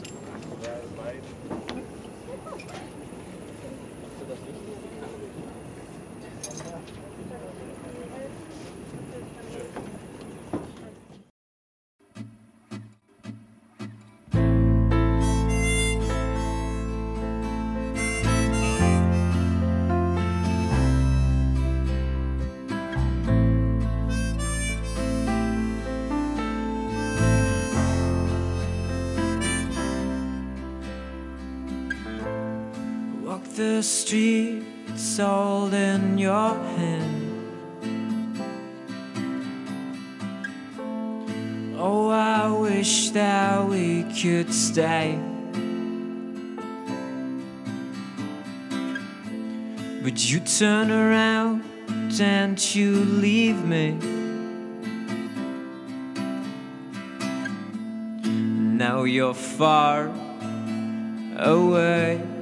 Walk the streets all in your hand. Oh, I wish that we could stay. But you turn around and you leave me. Now you're far away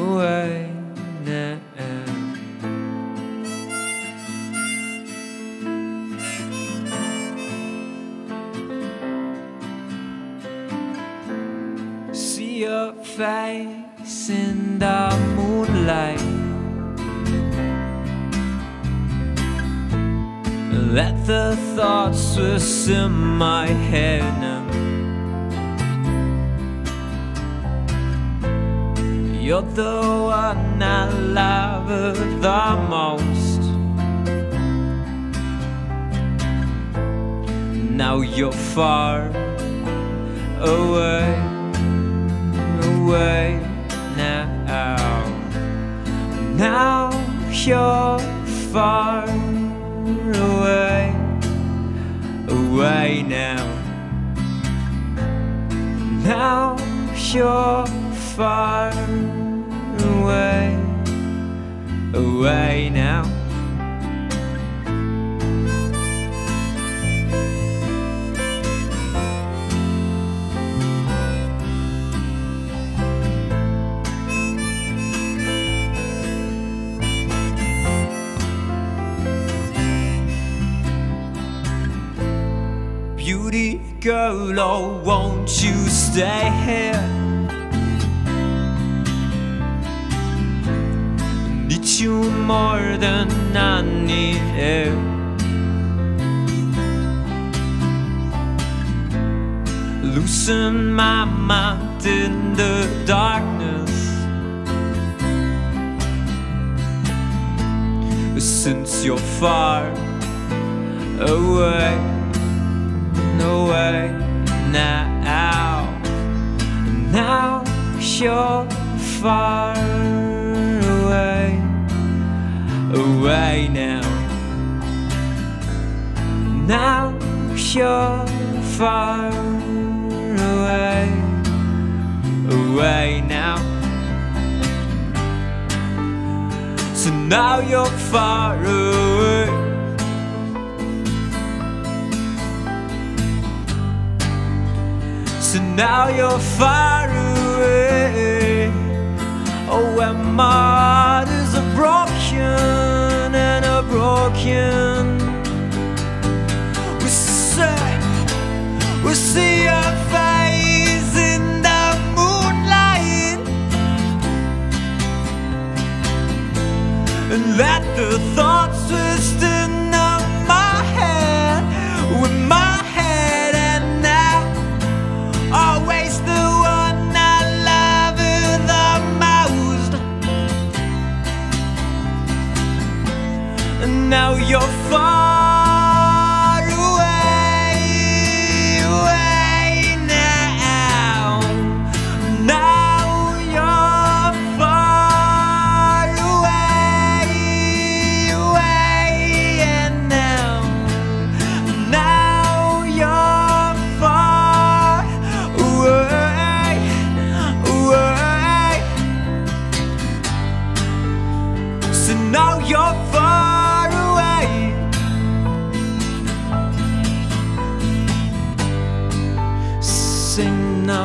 away now. See your face in the moonlight. Let the thoughts in my head now. You're the one I love the most. Now you're far away, away now. Now you're far away, away now. Now you're far away, away now. Beauty girl, oh, won't you stay here? Need you more than I need air. Losing my mind in the darkness. Since you're far away, away now. Now you're far away now. Now you're far away, away now. So now you're far away. So now you're far away. Oh, and my heart is a broken. We say, we see our face in the moonlight, and let the thoughts twist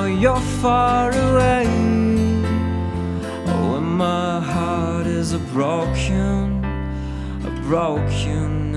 you're far away. Oh, and my heart is a broken, a broken